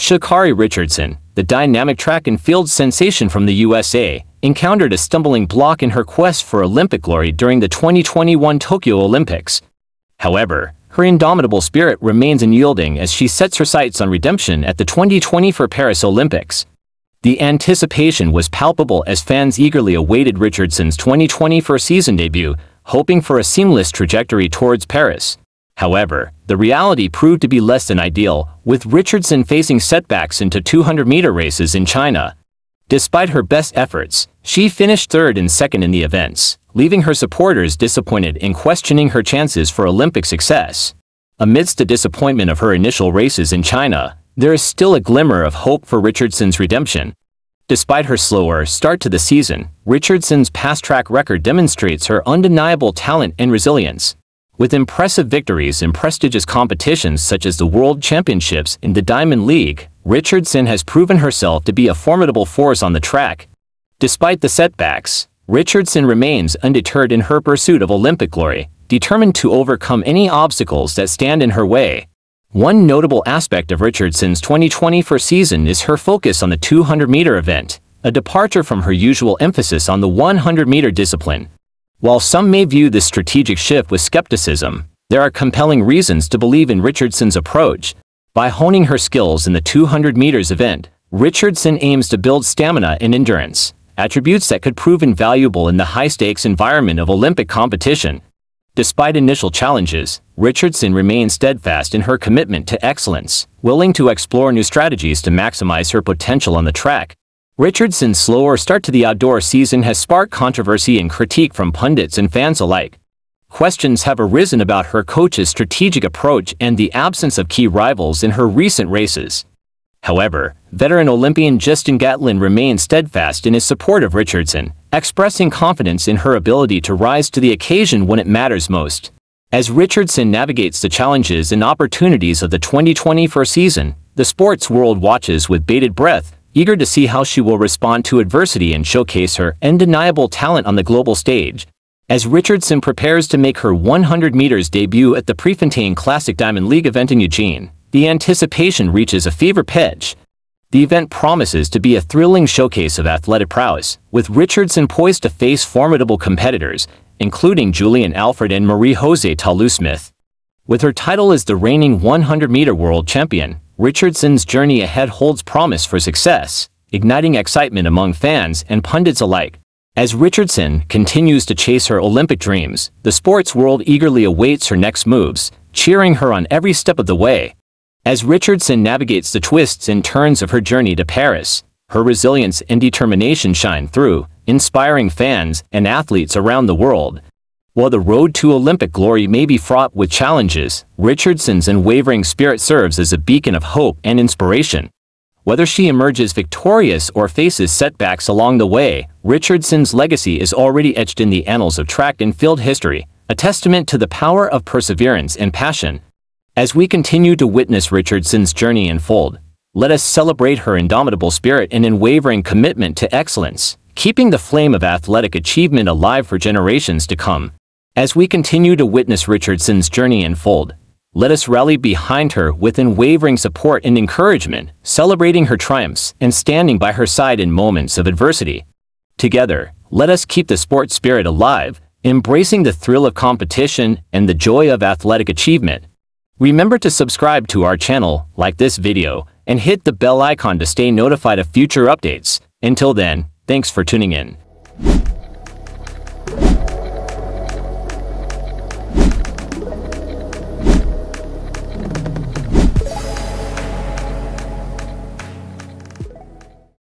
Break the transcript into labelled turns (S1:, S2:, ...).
S1: Sha'Carri Richardson, the dynamic track and field sensation from the USA, encountered a stumbling block in her quest for Olympic glory during the 2021 Tokyo Olympics. However, her indomitable spirit remains unyielding as she sets her sights on redemption at the 2024 Paris Olympics. The anticipation was palpable as fans eagerly awaited Richardson's 2024 season debut, hoping for a seamless trajectory towards Paris. However, the reality proved to be less than ideal, with Richardson facing setbacks into 200-meter races in China. Despite her best efforts, she finished third and second in the events, leaving her supporters disappointed and questioning her chances for Olympic success. Amidst the disappointment of her initial races in China, there is still a glimmer of hope for Richardson's redemption. Despite her slower start to the season, Richardson's past track record demonstrates her undeniable talent and resilience. With impressive victories in prestigious competitions such as the World Championships in the Diamond League, Richardson has proven herself to be a formidable force on the track. Despite the setbacks, Richardson remains undeterred in her pursuit of Olympic glory, determined to overcome any obstacles that stand in her way. One notable aspect of Richardson's 2024 season is her focus on the 200-meter event, a departure from her usual emphasis on the 100-meter discipline. While some may view this strategic shift with skepticism, there are compelling reasons to believe in Richardson's approach. By honing her skills in the 200 meters event, Richardson aims to build stamina and endurance, attributes that could prove invaluable in the high-stakes environment of Olympic competition. Despite initial challenges, Richardson remains steadfast in her commitment to excellence, willing to explore new strategies to maximize her potential on the track. Richardson's slower start to the outdoor season has sparked controversy and critique from pundits and fans alike. Questions have arisen about her coach's strategic approach and the absence of key rivals in her recent races. However, veteran Olympian Justin Gatlin remains steadfast in his support of Richardson, expressing confidence in her ability to rise to the occasion when it matters most. As Richardson navigates the challenges and opportunities of the 2024 season, the sports world watches with bated breath, eager to see how she will respond to adversity and showcase her undeniable talent on the global stage. As Richardson prepares to make her 100 meters debut at the Prefontaine Classic Diamond League event in Eugene, the anticipation reaches a fever pitch. The event promises to be a thrilling showcase of athletic prowess, with Richardson poised to face formidable competitors, including Julien Alfred and Marie-Josée Ta Lou-Smith. With her title as the reigning 100-meter world champion, Richardson's journey ahead holds promise for success, igniting excitement among fans and pundits alike. As Richardson continues to chase her Olympic dreams, the sports world eagerly awaits her next moves, cheering her on every step of the way. As Richardson navigates the twists and turns of her journey to Paris, her resilience and determination shine through, inspiring fans and athletes around the world. While the road to Olympic glory may be fraught with challenges, Richardson's unwavering spirit serves as a beacon of hope and inspiration. Whether she emerges victorious or faces setbacks along the way, Richardson's legacy is already etched in the annals of track and field history, a testament to the power of perseverance and passion. As we continue to witness Richardson's journey unfold, let us celebrate her indomitable spirit and unwavering commitment to excellence, keeping the flame of athletic achievement alive for generations to come. As we continue to witness Richardson's journey unfold, let us rally behind her with unwavering support and encouragement, celebrating her triumphs and standing by her side in moments of adversity. Together, let us keep the sport spirit alive, embracing the thrill of competition and the joy of athletic achievement. Remember to subscribe to our channel, like this video, and hit the bell icon to stay notified of future updates. Until then, thanks for tuning in.